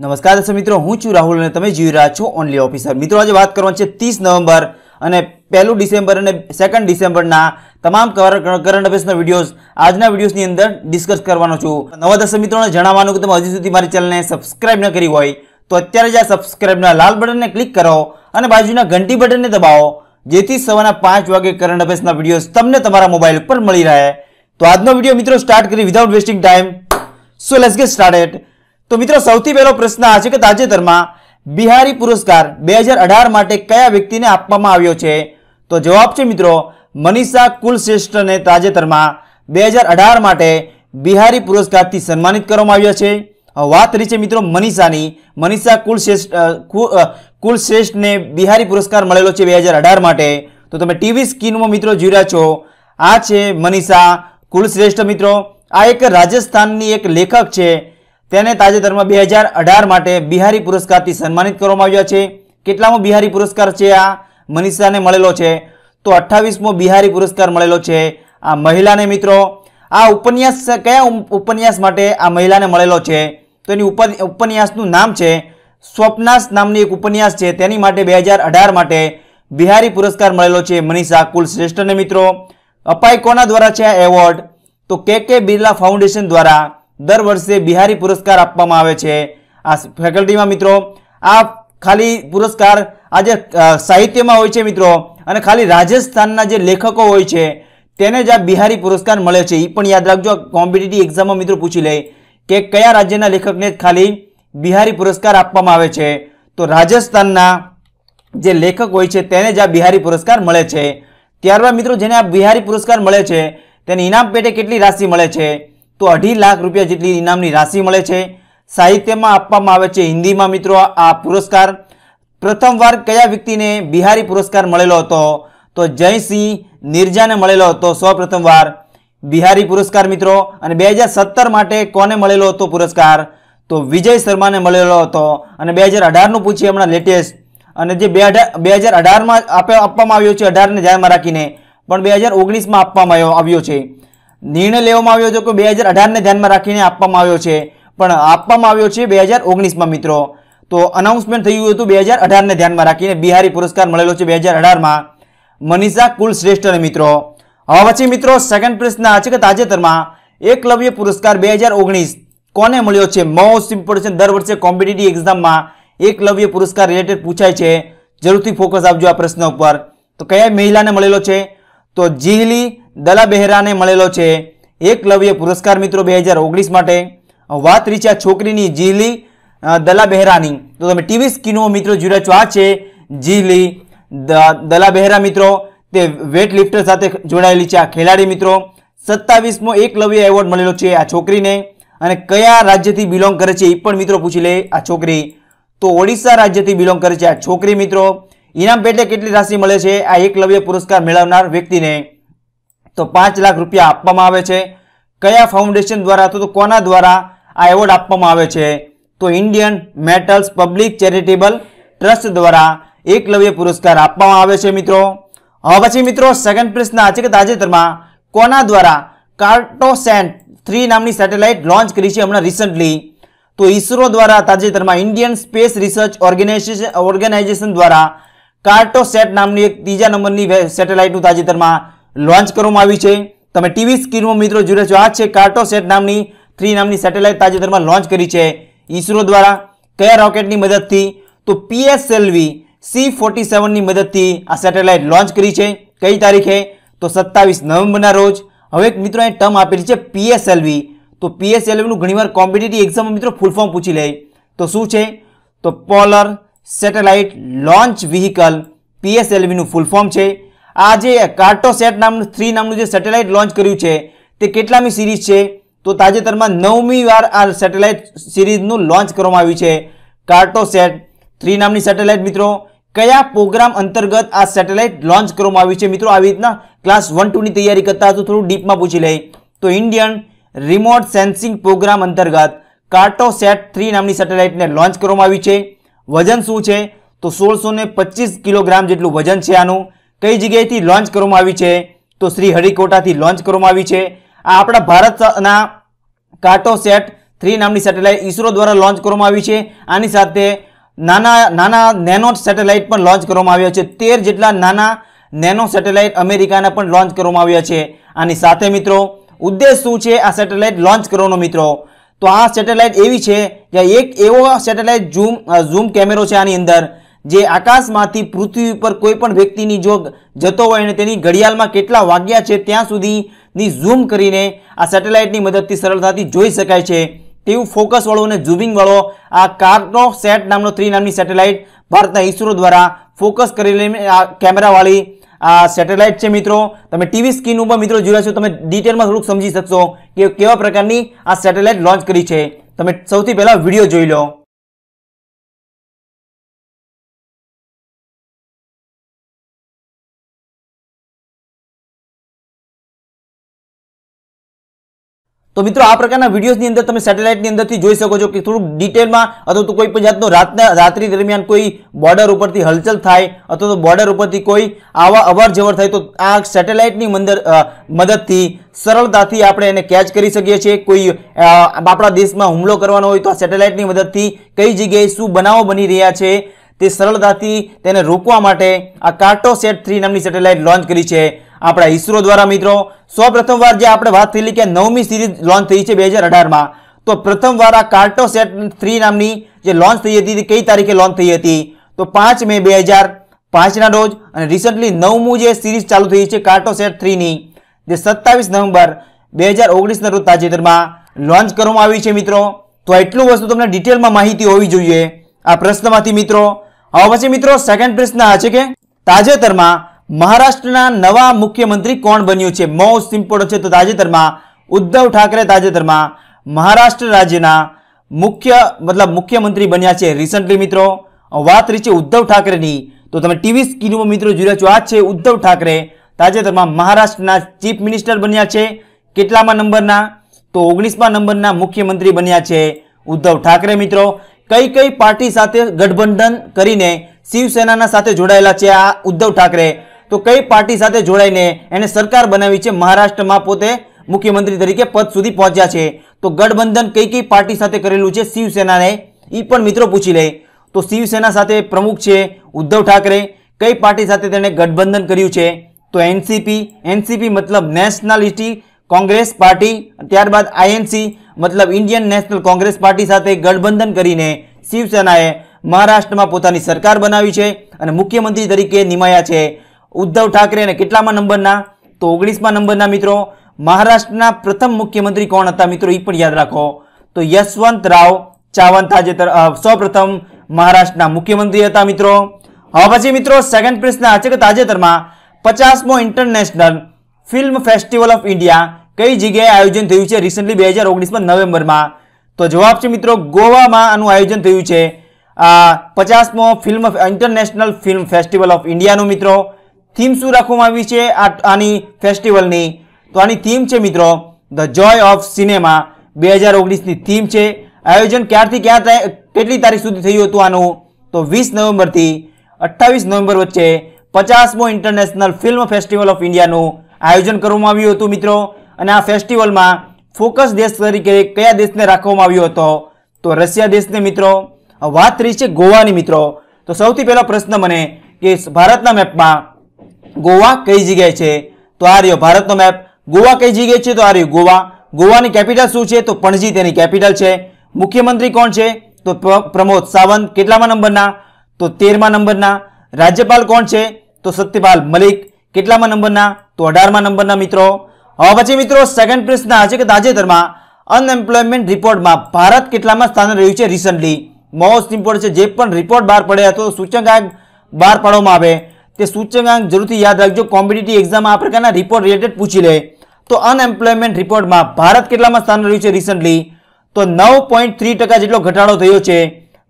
નમસ્કાર દર્શક મિત્રો, હું છું રાહુલ અને તમે જોઈ રહ્યા છો ઓનલી ઓફિસર મિત્રો, આજે વાત કરવાની છે ત્રીસ નવેમ્બર અને પહેલું ડિસેમ્બર અને સેકન્ડ ડિસેમ્બરના તમામ કરંટ અફેર્સના વિડીયોઝ આજના વિડીયોઝની અંદર ડિસ્કસ કરવાનો છું. નવા દર્શક મિત્રોને જણાવવાનું કે તમે હજી સુધી મારી ચેનલને સબસ્ક્રાઇબ ન કરી હોય, તો અત્યારે જ આ સબસ્ક્રાઇબના લાલ બટનને ક્લિક કરો અને બાજુના ઘંટી બટનને દબાવો, જેથી સવારના પાંચ વાગે કરંટ અફેર્સના વિડીયોઝ તમને તમારા મોબાઈલ ઉપર મળી રહે. તો આજનો વીડિયો મિત્રો સ્ટાર્ટ કરી without wasting time so let's get started તો મિત્રો, સૌથી પહેલો પ્રશ્ન આ છે કે તાજેતરમાં બિહારી પુરસ્કાર બે માટે કયા વ્યક્તિને આપવામાં આવ્યો છે? તો જવાબ છે મિત્રો, મનીષા કુલશ્રેષ્ઠને તાજેતરમાં બે માટે બિહારી પુરસ્કારથી સન્માનિત કરવામાં આવ્યા છે. વાત કરી છે મિત્રો મનીષાની. મનીષા કુલશ્રેષ્ઠ કુલશ્રેષ્ઠને બિહારી પુરસ્કાર મળેલો છે બે માટે. તો તમે ટીવી સ્કીનમાં મિત્રો જોઈ રહ્યા છો, આ છે મનીષા કુલશ્રેષ્ઠ મિત્રો. આ એક રાજસ્થાનની એક લેખક છે તેને તાજેતરમાં બે હજાર અઢાર માટે બિહારી પુરસ્કારથી સન્માનિત કરવામાં આવ્યા છે. કેટલામો બિહારી પુરસ્કાર છે આ? મનીષાને મળેલો છે. તો અઠ્ઠાવીસમો બિહારી પુરસ્કાર મળેલો છે આ મહિલાને મિત્રો. આ ઉપન્યાસ કયા ઉપ- ઉપન્યાસ માટે આ મહિલાને મળેલો છે? તો એની ઉપ- ઉપન્યાસનું નામ છે સ્વપ્નાસ નામની એક ઉપન્યાસ છે. તેની માટે બે હજાર અઢાર માટે બિહારી પુરસ્કાર મળેલો છે મનીષા. કુલશ્રેષ્ઠને મિત્રો. અપાય કોના દ્વારા છે આ એવોર્ડ? તો કે કે બિરલા ફાઉન્ડેશન દ્વારા દર વર્ષે બિહારી પુરસ્કાર આપવામાં આવે છે. આ ફેકલ્ટીમાં મિત્રો, આ ખાલી પુરસ્કાર આજે સાહિત્યમાં હોય છે મિત્રો, અને ખાલી રાજસ્થાનના જે લેખકો હોય છે, તેને જ આ બિહારી પુરસ્કાર મળે છે. એ પણ યાદ રાખજો કોમ્પિટિટિવ એક્ઝામમાં મિત્રો પૂછી લે કે કયા રાજ્યના લેખકને ખાલી બિહારી પુરસ્કાર આપવામાં આવે છે. તો રાજસ્થાનના જે લેખક હોય છે, તેને જ આ બિહારી પુરસ્કાર મળે છે. ત્યારબાદ મિત્રો જેને આ બિહારી પુરસ્કાર મળે છે, તેને ઇનામ પેટે કેટલી રાશિ મળે છે? તો અઢી લાખ રૂપિયા જેટલી ઇનામની રાશિ મળે છે. સાહિત્યમાં આપવામાં આવે છે હિન્દીમાં મિત્રો આ પુરસ્કાર. પ્રથમવાર કયા વ્યક્તિને બિહારી પુરસ્કાર મળેલો હતો? તો જયસિંહ નિર્જાને મળેલો હતો સૌ પ્રથમવાર બિહારી પુરસ્કાર મિત્રો. અને બે હજાર સત્તર માટે કોને મળેલો હતો પુરસ્કાર? તો વિજય શર્માને મળેલો હતો. અને બે હજાર અઢારનું પૂછીએ હમણાં લેટેસ્ટ અને જે બે બે હજાર અઢારમાં આપવામાં આવ્યો છે અઢારને ધ્યાનમાં રાખીને. પણ બે હજાર ઓગણીસમાં આપવામાં આવ્યો છે. નિર્ણય લેવામાં આવ્યો હતો કે બે હજાર અઢારને ધ્યાનમાં રાખીને આપવામાં આવ્યો છે. પણ આપવામાં આવ્યો છે બે હજાર ઓગણીસમાં, મિત્રો. તો અનાઉન્સમેન્ટ થયું હતું બે હજાર અઢારને ધ્યાનમાં રાખીને બિહારી પુરસ્કાર મળેલો છે બે હજાર અઢારમાં. મનીષા કુલ શ્રેષ્ઠને મિત્રો. હવે પછી, મિત્રો સેકન્ડ પ્રશ્ન આ છે કે તાજેતરમાં એકલવ્ય પુરસ્કાર બે હજાર ઓગણીસ કોને મળ્યો છે? મોસ્ટ ઇમ્પોર્ટન્ટ દર વર્ષે કોમ્પિટિટિવ એક્ઝામમાં એકલવ્ય પુરસ્કાર રિલેટેડ પૂછાય છે. જરૂરથી ફોકસ આપજો આ પ્રશ્ન ઉપર. તો કયા મહિલાને મળેલો છે? તો જીહલી દલા બહેરાને મળેલો છે. એકલવ્ય પુરસ્કાર મિત્રો બે હજાર ઓગણીસ માટે. વાત આ છોકરીની જીલી દલા બહેરાની. તો તમે ટીવી સ્કીનો મિત્રો જોઈ છો, આ છે જીલી દલા બહેરા મિત્રો. તે વેટ લિફ્ટર સાથે જોડાયેલી છે આ ખેલાડી મિત્રો. સત્તાવીસમો એકલવ્ય એવોર્ડ મળેલો છે આ છોકરીને. અને કયા રાજ્યથી બિલોંગ કરે છે એ પણ મિત્રો પૂછી લે આ છોકરી. તો ઓડિશા રાજ્યથી બિલોંગ કરે છે આ છોકરી મિત્રો. ઇનામ પેટે કેટલી રાશિ મળે છે? આ એકલવ્ય પુરસ્કાર મેળવનાર વ્યક્તિને. તો પાંચ લાખ રૂપિયા આપવામાં આવે છે. કયા ફાઉન્ડેશન દ્વારા તો કોના દ્વારા આ એવોર્ડ આપવામાં આવે છે? તો Indian metals public charitable trust દ્વારા એકલવ્ય પુરસ્કાર આપવામાં આવે છે મિત્રો. હવે પછી મિત્રો સેકન્ડ પ્રશ્ન આ છે કે તાજેતરમાં કોના દ્વારા કાર્ટોસેન્ટ થ્રી નામની સેટેલાઇટ લોન્ચ કરી છે હમણાં રિસન્ટલી તો ઇસરો દ્વારા તાજેતરમાં Indian space research organisation organisation દ્વારા કાર્ટોસેટ નામની એક ત્રીજા નંબરની સેટેલાઇટનું તાજેતરમાં લોન્ચ કરવામાં આવી છે. તમે ટીવી સ્ક્રીનમાં મિત્રો જોઈ રહ્યા છો, આ છે કાર્ટોસેટ નામની થ્રી નામની સેટેલાઇટ તાજેતરમાં લોન્ચ કરી છે. ઇસરો દ્વારા કયા રોકેટની મદદથી? તો પીએસએલવી સી ફોર્ટી સેવનની મદદથી આ સેટેલાઇટ લોન્ચ કરી છે. કઈ તારીખે? તો સત્તાવીસ નવેમ્બરના રોજ. હવે મિત્રો અહીં ટર્મ આપેલી છે પીએસએલવી તો પીએસએલવીનું ઘણીવાર કોમ્પિટેટિવ એક્ઝામમાં મિત્રો ફૂલ ફોર્મ પૂછી લે. તો શું છે? તો પોલર સેટેલાઇટ લોન્ચ વ્હીકલ પીએસએલવીનું ફૂલ ફોર્મ છે. આ જે કાર્ટોસેટ નામનું થ્રી નામનું જે સેટેલાઇટ લોન્ચ કર્યું છે, તે કેટલામી સિરીઝ છે? તો તાજેતરમાં નવમી વાર આ સેટેલાઇટ સિરીઝનું લોન્ચ કરવામાં આવ્યું છે. કાર્ટોસેટ થ્રી નામની સેટેલાઇટ મિત્રો, કયા પ્રોગ્રામ અંતર્ગત આ સેટેલાઇટ લોન્ચ કરવામાં આવ્યું છે? મિત્રો, આવી રીતના ક્લાસ વન ટુની તૈયારી કરતા તો થોડું ડીપમાં પૂછી લઈ. તો ઇન્ડિયન રિમોટ સેન્સિંગ પ્રોગ્રામ અંતર્ગત કાર્ટોસેટ થ્રી નામની સેટેલાઇટને લોન્ચ કરવામાં આવી છે. વજન શું છે? તો સોળસો કિલોગ્રામ જેટલું વજન છે આનું. કઈ જગ્યાએથી લોન્ચ કરવામાં આવી છે? તો શ્રી હરિકોટાથી લોન્ચ કરવામાં આવી છે. આ આપણા ભારતના કાટો સેટ થ્રી નામની સેટેલાઇટ ઇસરો દ્વારા લોન્ચ કરવામાં આવી છે. આની સાથે નાના નાના નેનો સેટેલાઇટ પણ લોન્ચ કરવામાં આવ્યા છે. તેર જેટલા નાના નેનો સેટેલાઇટ અમેરિકાના પણ લોન્ચ કરવામાં આવ્યા છે. આની સાથે મિત્રો, ઉદ્દેશ શું છે આ સેટેલાઇટ લોન્ચ કરવાનો મિત્રો? તો આ સેટેલાઇટ એવી છે કે એક એવો સેટેલાઇટ ઝૂમ ઝૂમ કેમેરો છે આની અંદર. જે આકાશમાંથી પૃથ્વી ઉપર કોઈ પણ વ્યક્તિની જો જતો હોય અને તેની ઘડિયાળમાં કેટલા વાગ્યા છે, ત્યાં સુધીની ઝૂમ કરીને આ સેટેલાઇટની મદદથી સરળતાથી જોઈ શકાય છે. તેવું ફોકસવાળો અને ઝૂમિંગવાળો આ કાર્ટો સેટ નામનો થ્રી નામની સેટેલાઇટ ભારતના ઇસરો દ્વારા ફોકસ કરીને આ કેમેરાવાળી આ સેટેલાઇટ છે મિત્રો. તમે ટીવી સ્ક્રીન ઉપર મિત્રો જોયા છો. તમે ડિટેલમાં થોડુંક સમજી શકશો કે કેવા પ્રકારની આ સેટેલાઇટ લોન્ચ કરી છે. તમે સૌથી પહેલાં વીડિયો જોઈ લો. તો મિત્રો આ પ્રકારના વિડીયોઝની અંદર તમે સેટેલાઇટની અંદરથી જોઈ શકો છો કે થોડુંક ડિટેલમાં અથવા તો કોઈ પણ જાતનો રાતના, રાત્રિ દરમિયાન કોઈ બોર્ડર ઉપરથી હલચલ થાય અથવા તો બોર્ડર ઉપરથી કોઈ આવા અવર જવર થાય તો આ સેટેલાઇટની મંદર મદદથી, સરળતાથી આપણે એને કેચ કરી શકીએ છીએ. કોઈ આપણા દેશમાં હુમલો કરવાનો હોય તો આ સેટેલાઇટની મદદથી કઈ જગ્યાએ શું બનાવો બની રહ્યા છે તે સરળતાથી તેને રોકવા માટે આ કાર્ટો સેટ થ્રી નામની સેટેલાઇટ લોન્ચ કરી છે. આપણા ઇસરો દ્વારા મિત્રો. સૌ પ્રથમવાર જે આપણે વાત થયેલી કે નવમી સિરીઝ લોન્ચ થઈ છે બે હજાર અઢારમાં, તો પ્રથમવાર આ કાર્ટોસેટ થ્રી નામની જે લોન્ચ થઈ હતી કઈ તારીખે લોન્ચ થઈ હતી? તો પાંચ મે બે હજાર પાંચના રોજ અને રિસન્ટલી નવમું જે સિરીઝ ચાલુ થઈ છે કાર્ટોસેટ થ્રીની જે સત્તાવીસ નવેમ્બર બે હજાર ઓગણીસના રોજ તાજેતરમાં લોન્ચ કરવામાં આવી છે મિત્રો. તો એટલું વસ્તુ તમને ડિટેલમાં માહિતી હોવી જોઈએ. આ પ્રશ્નમાંથી મિત્રો હવે પછી મિત્રો સેકન્ડ પ્રશ્ન આ છે કે તાજેતરમાં મહારાષ્ટ્રના નવા મુખ્યમંત્રી કોણ બન્યું છે? મોસ્ટ ઇમ્પોર્ટન્ટ છે. તો તાજેતરમાં, ઉદ્ધવ ઠાકરે તાજેતરમાં મહારાષ્ટ્ર રાજ્યના મુખ્ય, મતલબ મુખ્યમંત્રી બન્યા છે. રિસન્ટલી મિત્રો, વાત રહી છે ઉદ્ધવ ઠાકરેની. તો તમે ટીવી સ્ક્રીનમાં મિત્રો જોઈ રહ્યા છો. આ છે ઉદ્ધવ ઠાકરે તાજેતરમાં મહારાષ્ટ્રના ચીફ મિનિસ્ટર બન્યા છે. કેટલામાં નંબરના? તો ઓગણીસમા નંબરના મુખ્યમંત્રી બન્યા છે ઉદ્ધવ ઠાકરે મિત્રો. કઈ કઈ પાર્ટી સાથે ગઠબંધન કરીને શિવસેનાના સાથે જોડાયેલા છે આ ઉદ્ધવ ઠાકરે? તો કઈ પાર્ટી સાથે જોડાઈને એને સરકાર બનાવી છે? મહારાષ્ટ્રમાં પોતે મુખ્યમંત્રી તરીકે પદ સુધી પહોંચ્યા છે. તો ગઠબંધન કઈ કઈ પાર્ટી સાથે કરેલું છે? શિવસેનાને. એ પણ મિત્રો પૂછી લે. તો શિવસેના સાથે પ્રમુખ છે ઉદ્ધવ ઠાકરે. કઈ પાર્ટી સાથે તેણે ગઠબંધન કર્યું છે? તો એનસીપી. એનસીપી મતલબ નેશનાલિટી કોંગ્રેસ પાર્ટી. ત્યારબાદ આઈએનસી મતલબ ઇન્ડિયન નેશનલ કોંગ્રેસ પાર્ટી સાથે ગઠબંધન કરીને શિવસેનાએ મહારાષ્ટ્રમાં પોતાની સરકાર બનાવી છે અને મુખ્યમંત્રી તરીકે નિમાયા છે. ઉદ્ધવ ઠાકરે કેટલામાં નંબરના? તો ઓગણીસમાં નંબરના મિત્રો, મહારાષ્ટ્રના પ્રથમ મુખ્યમંત્રી કોણ હતા મિત્રો એ પણ યાદ રાખો. તો યશવંત રાવ ચાવંત તાજેતર સૌપ્રથમ મહારાષ્ટ્રના મુખ્યમંત્રી હતા મિત્રો. હવે પછી મિત્રો સેકન્ડ પ્રશ્ન આજે તાજેતરમાં પચાસમો international film festival of India કઈ જગ્યાએ આયોજન થયું છે? રિસન્ટલી બે હજાર ઓગણીસમાં નવેમ્બરમાં. તો જવાબ છે મિત્રો, ગોવામાં આનું આયોજન થયું છે. પચાસમો film international film festival of ઇન્ડિયાનું મિત્રો. થીમ શું રાખવામાં આવી છે? આ આની ફેસ્ટિવલની. તો આની થીમ છે મિત્રો, ધ જોય ઓફ સિનેમા બે હજાર ઓગણીસની થીમ છે. આયોજન ક્યારથી ક્યાં કેટલી તારીખ સુધી થયું હતું આનું? તો વીસ નવેમ્બરથી અઠ્ઠાવીસ નવેમ્બર વચ્ચે પચાસમો ઇન્ટરનેશનલ ફિલ્મ ફેસ્ટિવલ ઓફ ઇન્ડિયાનું આયોજન કરવામાં આવ્યું હતું મિત્રો. અને આ ફેસ્ટિવલમાં ફોકસ દેશ તરીકે કયા દેશને રાખવામાં આવ્યો હતો? તો રશિયા દેશને મિત્રો. વાત રહી છે ગોવાની મિત્રો. તો સૌથી પહેલો પ્રશ્ન મને કે ભારતના મેપમાં ગોવા કઈ જગ્યાએ છે? તો આ રહ્યો ભારતનો મેપ ગોવા કઈ જગ્યાએ છે? તો આ રહ્યું ગોવા. ગોવાની કેપિટલ શું છે? તો પણજી તેની કેપિટલ છે. મુખ્યમંત્રી કોણ છે? તો પ્રમોદ સાવંત. કેટલામાં નંબરના? તો તેરમા નંબરના. રાજ્યપાલ કોણ છે? તો સત્યપાલ મલિક. કેટલામાં નંબરના? તો અઢારમા નંબરના મિત્રો. હવે પછી મિત્રો સેકન્ડ પ્રશ્ન છે કે તાજેતરમાં અનએમ્પ્લોયમેન્ટ રિપોર્ટમાં ભારત કેટલામાં સ્થાન રહ્યું છે? રિસન્ટલી મોસ્ટ ઇમ્પોર્ટન્ટ છે, જે પણ રિપોર્ટ બહાર પડ્યા હતો સૂચકાંક બહાર પાડવામાં આવે. તે સૂચકાંક જરૂરથી યાદ રાખજો. કોમ્પિટિટિવ એક્ઝામ આ પ્રકારના રિપોર્ટ રિલેટેડ પૂછી લે. તો અનએમ્પ્લોયમેન્ટ રિપોર્ટમાં ભારત કેટલામાં સ્થાન રહ્યું છે રિસન્ટલી તો નવ જેટલો ઘટાડો થયો છે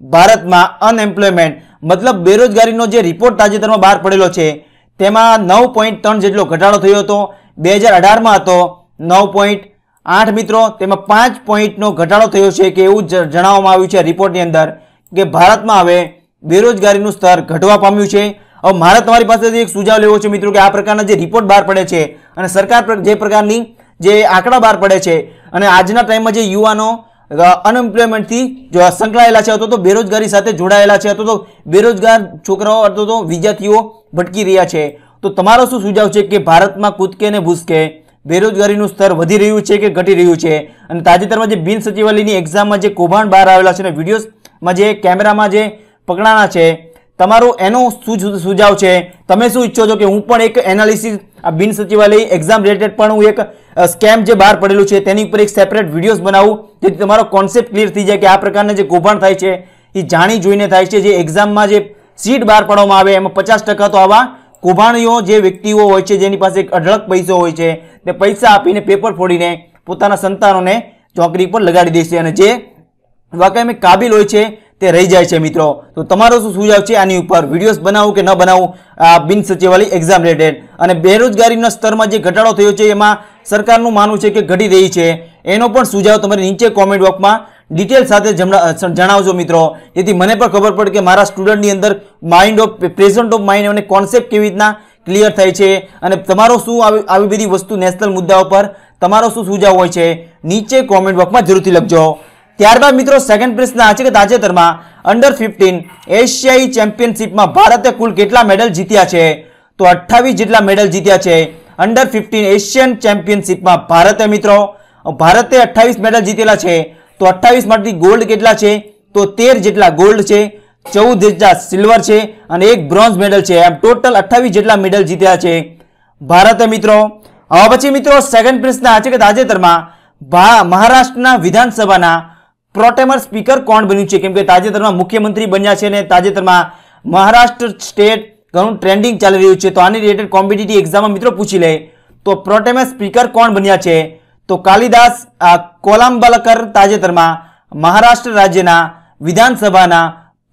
ભારતમાં અનએમ્પ્લોયમેન્ટ મતલબ બેરોજગારીનો જે રિપોર્ટ તાજેતરમાં બહાર પડેલો છે, તેમાં નવ જેટલો ઘટાડો થયો હતો. બે હજાર હતો, નવ આઠ મિત્રો, તેમાં પાંચ પોઈન્ટનો ઘટાડો થયો છે કે એવું જણાવવામાં આવ્યું છે રિપોર્ટની અંદર કે ભારતમાં હવે બેરોજગારીનું સ્તર ઘટવા પામ્યું છે. હવે મારે તમારી પાસેથી એક સુઝાવ લેવો છે મિત્રો કે આ પ્રકારના જે રિપોર્ટ બહાર પડે છે અને સરકાર જે પ્રકારની જે આંકડા બહાર પડે છે અને આજના ટાઈમમાં જે યુવાનો અનએમ્પ્લોયમેન્ટથી સંકળાયેલા છે અથવા તો બેરોજગારી સાથે જોડાયેલા છે અથવા તો બેરોજગાર છોકરાઓ અથવા તો વિદ્યાર્થીઓ ભટકી રહ્યા છે, તો તમારો શું સુઝાવ છે કે ભારતમાં કૂદકે ને ભૂસકે બેરોજગારીનું સ્તર વધી રહ્યું છે કે ઘટી રહ્યું છે? અને તાજેતરમાં જે બિન સચિવાલયની એક્ઝામમાં જે કૌભાંડ બહાર આવેલા છે અને વિડીયોઝમાં જે કેમેરામાં જે પકડાણા છે તમારો એનો શું સુઝાવ છે. તમે શું ઈચ્છો છો કે હું પણ એક એનાલિસિસ આ બિન સચિવાલય એક્ઝામ રિલેટેડ પણ હું એક સ્કેમ જે બહાર પડેલું છે, તેની ઉપર એક સેપરેટ વિડીયોઝ બનાવું, જેથી તમારો કોન્સેપ્ટ ક્લિયર થઈ જાય કે આ પ્રકારના જે કૌભાંડ થાય છે, એ જાણી જોઈને થાય છે. જે એક્ઝામમાં જે સીટ બહાર પાડવામાં આવે, એમાં પચાસ ટકા તો આવા કૌભાંડીઓ જે વ્યક્તિઓ હોય છે, જેની પાસે એક અઢળક પૈસો હોય છે, તે પૈસા આપીને પેપર ફોડીને પોતાના સંતાનોને ચોકડી પર લગાડી દે અને જે વાકઈમાં કાબિલ હોય છે તે રહી જાય છે મિત્રો. તો તમારો શું સુઝાવ છે? આની ઉપર વિડીયોઝ બનાવું કે ન બનાવું? આ બિન સચિવાલય એક્ઝામ રિલેટેડ અને બેરોજગારીના સ્તરમાં જે ઘટાડો થયો છે, એમાં સરકારનું માનવું છે કે ઘટી રહી છે. એનો પણ સુઝાવ તમારે નીચે કોમેન્ટ બોક્સમાં ડિટેલ સાથે જણાવજો મિત્રો. જેથી મને પણ ખબર પડે કે મારા સ્ટુડન્ટની અંદર mind of present of mind અને કોન્સેપ્ટ કેવી રીતના ક્લિયર થાય છે. અને તમારો શું આવી બધી વસ્તુ નેશનલ મુદ્દાઓ પર તમારો શું સુઝાવ હોય છે? નીચે કોમેન્ટ બોક્સમાં જરૂરથી લખજો. ત્યારબાદ મિત્રો સેકન્ડ પ્રશ્ન આ છે કે તાજેતરમાં અંડર ફિફ્ટીન એશિયાઈ ચેમ્પિયનશિપમાં ભારતે કુલ કેટલા મેડલ જીત્યા છે? તો અઠ્ઠાવીસ જેટલા મેડલ જીત્યા છે. અંડર ફિફ્ટીન એશિયન ચેમ્પિયનશિપમાં ભારતે મિત્રો, ભારતે અઠ્ઠાવીસ મેડલ જીતેલા છે. તો અઠ્ઠાવીસમાંથી ગોલ્ડ કેટલા છે? તો તેર જેટલા ગોલ્ડ છે. ચૌદ જેટલા સિલ્વર છે અને એક બ્રોન્ઝ મેડલ છે. એમ ટોટલ અઠ્ઠાવીસ જેટલા મેડલ જીત્યા છે. ભારતે મિત્રો, હવે પછી મિત્રો સેકન્ડ પ્રશ્ન આ છે કે તાજેતરમાં મહારાષ્ટ્રના વિધાનસભાના પ્રોટેમર સ્પીકર કોણ બન્યું છે? કેમ કે તાજેતરમાં મુખ્યમંત્રી બન્યા છે અને તાજેતરમાં મહારાષ્ટ્ર સ્ટેટ ઘણું ટ્રેન્ડિંગ ચાલી રહ્યું છે. તો આની રિલેટેડ કોમ્પિટિટિવ એક્ઝામમાં મિત્રો પૂછી લે તો પ્રોટેમર સ્પીકર કોણ બન્યા છે? તો કાલિદાસ કોલામ્બલકર તાજેતરમાં મહારાષ્ટ્ર રાજ્યના વિધાનસભાના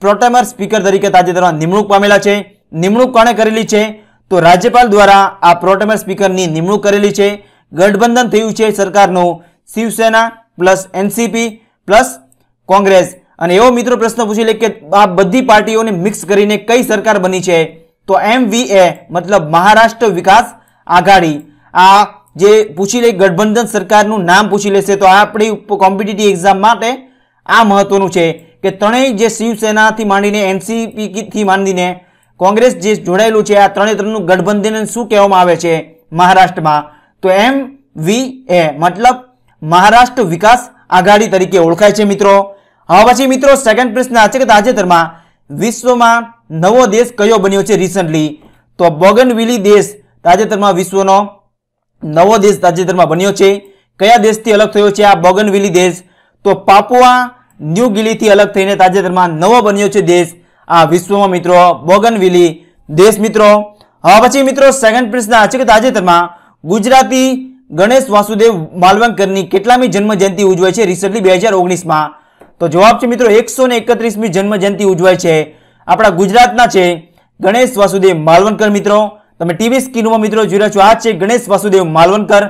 પ્રોટેમર સ્પીકર તરીકે તાજેતરમાં નિમણૂક પામેલા છે. નિમણૂક કોણે કરેલી છે? તો રાજ્યપાલ દ્વારા આ પ્રોટેમર સ્પીકરની નિમણૂક કરેલી છે. ગઠબંધન થયું છે સરકારનું. Shiv Sena plus NCP plus Congress. અને એવો મિત્રો પ્રશ્ન પૂછી લે કે આ બધી પાર્ટીઓને મિક્સ કરીને કઈ સરકાર બની છે? તો એમવીએ મતલબ મહારાષ્ટ્ર વિકાસ આઘાડી. આ જે પૂછી લે ગઠબંધન સરકારનું નામ પૂછી લેશે, તો આપણી કોમ્પિટિટિવ એક્ઝામ માટે આ મહત્વનું છે કે ત્રણેય જે શિવસેનાથી માંડીને એનસીપીથી માંડીને કોંગ્રેસ જે જોડાયેલું છે, આ ત્રણે ત્રણનું ગઠબંધન શું કહેવામાં આવે છે? મહારાષ્ટ્રમાં. તો એમ વી એ મતલબ મહારાષ્ટ્ર વિકાસ આઘાડી તરીકે ઓળખાય છે મિત્રો. હવે પછી મિત્રો સેકન્ડ પ્રશ્ન આ છે કે તાજેતરમાં વિશ્વમાં નવો દેશ કયો બન્યો છે રિસન્ટલી તો બોગનવિલી દેશ તાજેતરમાં વિશ્વનો નવો દેશ તાજેતરમાં બન્યો છે. કયા દેશથી અલગ થયો છે આ બોગનવિલી દેશ? તો પાપુઆ ન્યૂ ગિલીથી અલગ થઈને તાજેતરમાં નવો બન્યો છે દેશ આ વિશ્વમાં મિત્રો, બોગનવિલી દેશ મિત્રો. હવે પછી મિત્રો સેકન્ડ પ્રશ્ન આ છે કે તાજેતરમાં ગુજરાતી ગણેશ વાસુદેવ માલવંકરની કેટલામી જન્મ જયંતિ ઉજવાય છે રિસન્ટલી બે હજાર ઓગણીસમાં. તો જવાબ છે મિત્રો એકસો ને એકત્રીસમી જન્મ જયંતિ ઉજવાય છે. આપણા ગુજરાતના છે ગણેશ વાસુદેવ માલવંકર મિત્રો. તમે ટીવી સ્ક્રીનમાં મિત્રો જોઈ રહ્યા છો, આ છે ગણેશ વાસુદેવ માલવંકર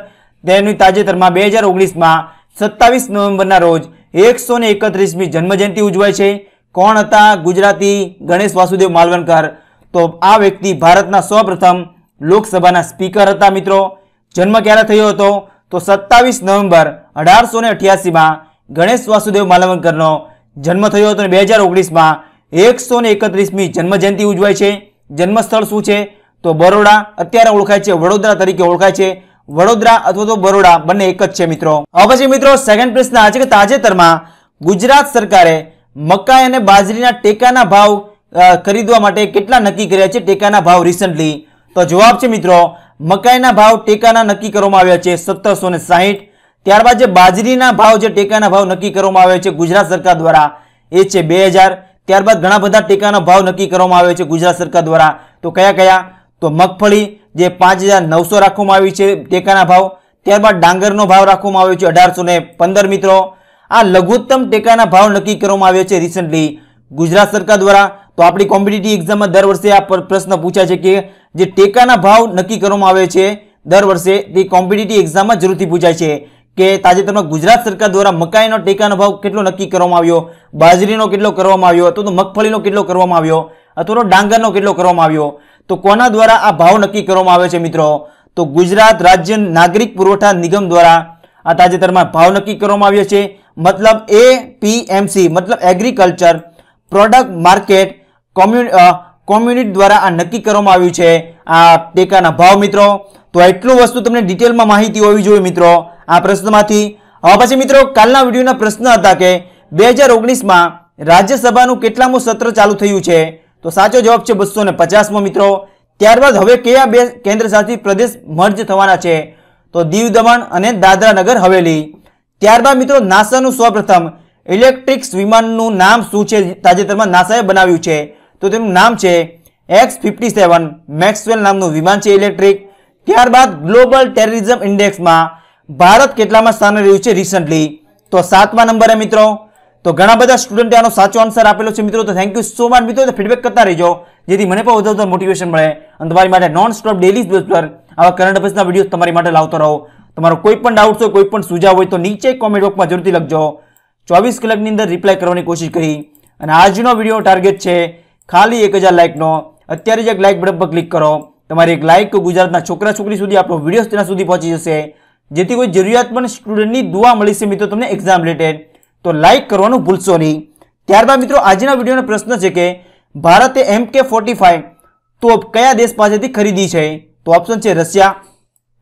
તેની તાજેતરમાં બે હજાર ઓગણીસમાં સત્તાવીસ નવેમ્બરના રોજ એકસો ને એકત્રીસમી જન્મજયંતિ ઉજવાય છે. કોણ હતા ગુજરાતી ગણેશ વાસુદેવ માલવંકર તો આ વ્યક્તિ ભારતના સૌપ્રથમ લોકસભાના સ્પીકર હતા મિત્રો. જન્મ ક્યારે થયો હતો? તો સત્તાવીસ નવેમ્બર અઢારસો ને અઠ્યાસીમાં ગણેશ વાસુદેવ માલવંકરનો જન્મ થયો હતો અને બે હજાર ઓગણીસમાં એકસો ને એકત્રીસમી જન્મજયંતિ ઉજવાય છે. જન્મસ્થળ શું છે? તો બરોડા. અત્યારે ઓળખાય છે વડોદરા તરીકે ઓળખાય છે. વડોદરા અથવા તો બરોડા બંને એક જ છે મિત્રો. હવે પછી મિત્રો સેકન્ડ પ્રશ્ન આજે તાજેતરમાં ગુજરાત સરકારે મકાઈ અને બાજરીના ટેકાના ભાવ ખરીદવા માટે કેટલા નક્કી કર્યા છે? ટેકાના ભાવ રિસન્ટલી તો જવાબ છે મિત્રો, મકાઈના ભાવ ટેકાના નક્કી કરવામાં આવ્યા છે સત્તરસો સાહીઠ. ત્યારબાદ જે બાજરીના ભાવ જે ટેકાના ભાવ નક્કી કરવામાં આવ્યા છે ગુજરાત સરકાર દ્વારા, એ છે બે ત્યારબાદ ઘણા બધા ટેકાના ભાવ નક્કી કરવામાં આવ્યા છે ગુજરાત સરકાર દ્વારા. તો કયા કયા? તો મગફળી, જે પાંચ રાખવામાં આવી છે ટેકાના ભાવ. ત્યારબાદ ડાંગરનો ભાવ રાખવામાં આવ્યો છે અઢારસો મિત્રો. આ લઘુત્તમ ટેકાના ભાવ નક્કી કરવામાં આવ્યા છે રિસન્ટલી ગુજરાત સરકાર દ્વારા. તો આપણી કોમ્પિટિટિવ એક્ઝામમાં દર વર્ષે આ પ્રશ્ન પૂછાય છે કે જે ટેકાના ભાવ નક્કી કરવામાં આવે છે, દર વર્ષે તે કોમ્પિટિટિવ એક્ઝામમાં જરૂરથી પૂછાય છે કે તાજેતરમાં ગુજરાત સરકાર દ્વારા મકાઈનો ટેકાનો ભાવ કેટલો નક્કી કરવામાં આવ્યો, બાજરીનો કેટલો કરવામાં આવ્યો, અથવા તો મગફળીનો કેટલો કરવામાં આવ્યો, અથવા તો ડાંગરનો કેટલો કરવામાં આવ્યો, તો કોના દ્વારા આ ભાવ નક્કી કરવામાં આવે છે મિત્રો? તો ગુજરાત રાજ્ય નાગરિક પુરવઠા નિગમ દ્વારા આ તાજેતરમાં ભાવ નક્કી કરવામાં આવ્યો છે. મતલબ એ મતલબ એગ્રીકલ્ચર પ્રોડક્ટ માર્કેટ કોમ્યુનિટી દ્વારા આ નક્કી કરવામાં આવ્યું છે. આ ટેકાના ભાવ મિત્રો, તો એટલું વસ્તુ તમને ડિટેલમાં માહિતી હોવી જોઈએ મિત્રો આ પ્રશ્નમાંથી. હવે પછી મિત્રો, કાલના વિડીયોના પ્રશ્ન હતા કે બે હજાર ઓગણીસમાં રાજ્યસભાનું કેટલામું સત્ર ચાલુ થયું છે? તો સાચો જવાબ છે બસો ને પચાસમો મિત્રો. ત્યારબાદ હવે કયા બે કેન્દ્ર શાસિત પ્રદેશ મર્જ થવાના છે? તો દીવ દમણ અને દાદરા નગર હવેલી. ત્યારબાદ મિત્રો, નાસાનું સૌપ્રથમ ઇલેક્ટ્રિક્સ વિમાનનું નામ શું છે? તાજેતરમાં નાસાએ બનાવ્યું છે. તો તેનું નામ છે એક્સ ફિફ્ટી સેવન મેક્સવેલ નામનું વિમાન છે ઇલેક્ટ્રિક. ત્યારબાદ ગ્લોબલ ટેરરિઝમ ઇન્ડેક્સમાં ભારત કેટલામાં સ્થાને રહ્યું છે રિસન્ટલી તો સાતમા નંબરે મિત્રો, તો ઘણા બધા સ્ટુડન્ટે આનો સાચો આન્સર આપેલો છે મિત્રો, તો થેન્ક યુ સો મચ મિત્રો ફીડબેક કરતા રહેજો, જેથી મને પણ વધુ મોટિવેશન મળે અને તમારી માટે નોન સ્ટોપ ડેલી બેઝ પર આવા કરંટ અફેર્સના વીડિયો તમારી માટે લાવતો રહો. તમારો કોઈ પણ ડાઉટ હોય, કોઈ પણ સુઝાવ હોય, તો નીચે કોમેન્ટ બોક્સમાં જરૂરથી લખજો. ચોવીસ કલાકની અંદર રિપ્લાય કરવાની કોશિશ કરી. અને આજનો વીડિયો ટાર્ગેટ છે ખાલી એક હજાર લાઇકનો અત્યારે જ એક લાઇક બટન પર ક્લિક કરો. તમારી એક લાઇક ગુજરાતના છોકરા છોકરી સુધી આપણો વીડિયો તેના સુધી પહોંચી જશે. જેથી કોઈ જરૂરિયાતમંદ સ્ટુડન્ટની દુઆ મળી છે મિત્રો તમને એક્ઝામ રિલેટેડ તો લાઇક કરવાનું ભૂલશો નહીં. ત્યારબાદ મિત્રો, આજના વિડીયોનો પ્રશ્ન છે કે, ભારતે એમ કે ફોર્ટી ફાઇવ તો કયા દેશ પાસેથી ખરીદી છે? તો ઓપ્શન છે રશિયા,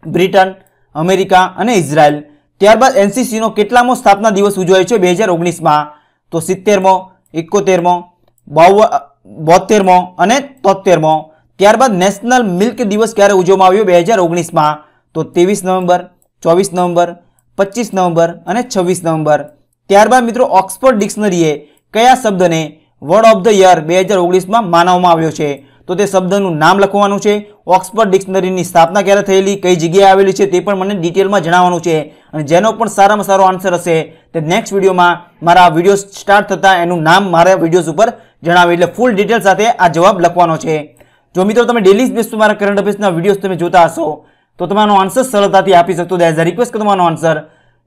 બ્રિટન, અમેરિકા અને ઇઝરાયલ. ત્યારબાદ એનસીસીનો કેટલામો સ્થાપના દિવસ ઉજવાયો છે બે હજાર ઓગણીસમાં? તો સિત્તેરમો, એકોતેરમો બાવ બોતેરમો અને તોતેરમો. ત્યારબાદ નેશનલ મિલ્ક દિવસ ક્યારે ઉજવવામાં આવ્યો? બે હજાર ઓગણીસમાં. તો ત્રેવીસ નવેમ્બર, ચોવીસ નવેમ્બર, પચીસ નવેમ્બર અને છવ્વીસ નવેમ્બર. ત્યારબાદ મિત્રો ઓક્સફર્ડ ડિક્શનરીએ કયા શબ્દને વર્ડ ઓફ ધ યર બે હજાર ઓગણીસમાં માનવામાં આવ્યો છે? તો તે શબ્દનું નામ લખવાનું છે. ઓક્સફર્ડ ડિક્શનરીની સ્થાપના ક્યારે થયેલી? કઈ જગ્યાએ આવેલી છે તે પણ મને ડિટેલમાં જણાવવાનું છે. અને જેનો પણ સારામાં સારો આન્સર હશે તે નેક્સ્ટ વિડીયોમાં મારા વીડિયો સ્ટાર્ટ થતાં એનું નામ મારા વિડીયોઝ ઉપર જણાવે એટલે ફૂલ ડિટેલ સાથે આ જવાબ લખવાનો છે. જો મિત્રો તમે ડેલી બેસ તમારા મારા કરંટ અફેર્સના વિડીયોઝ તમે જોતા હશો, તો તમારો આનો આન્સર સરળતાથી આપી શકતો. અ રિક્વેસ્ટ તમારો આન્સર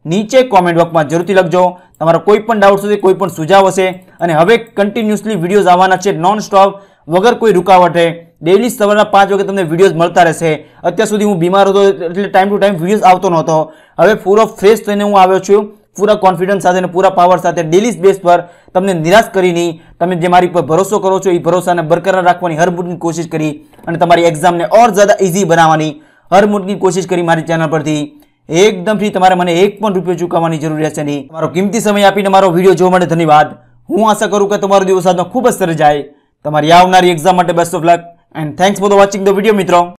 નીચે કોમેન્ટ બોક્સમાં જરૂરથી લખજો. તમારો કોઈ પણ ડાઉટ હશે, કોઈ પણ સુઝાવ હશે, અને હવે કન્ટિન્યુઅસલી વિડીયોઝ આવવાના છે નોન સ્ટોપ વગર કોઈ રૂકાવટે. ડેલી સવારના પાંચ વાગે તમને વિડીયોઝ મળતા રહેશે. અત્યાર સુધી હું બીમાર હતો, એટલે ટાઈમ ટુ ટાઈમ વિડીયોઝ આવતો નહોતો. હવે પૂરો ફ્રેશ થઈને હું આવ્યો છું. પૂરા કોન્ફિડન્સ સાથે અને પૂરા પાવર સાથે ડેલી બેઝ પર તમને નિરાશ કરી નહીં તમે જે મારી પર ભરોસો કરો છો, એ ભરોસાને બરકરાર રાખવાની હર મુટની કોશિશ કરી અને તમારી એક્ઝામને ઓર જ્યાદા ઇઝી બનાવવાની હર મુટની કોશિશ કરી મારી ચેનલ પરથી. એકદમ ફ્રી તમારે મને એક પણ રૂપિયો ચૂકવવાની જરૂર રહેશે નહીં. તમારો કિંમતી સમય આપીને મારો વીડિયો જોવા માટે ધન્યવાદ. હું આશા કરું કે તમારો દિવસ આજનો ખૂબ જ સરસ જાય. તમારી આવનારી એક્ઝામ માટે best of luck and thanks for the watching the video મિત્રો.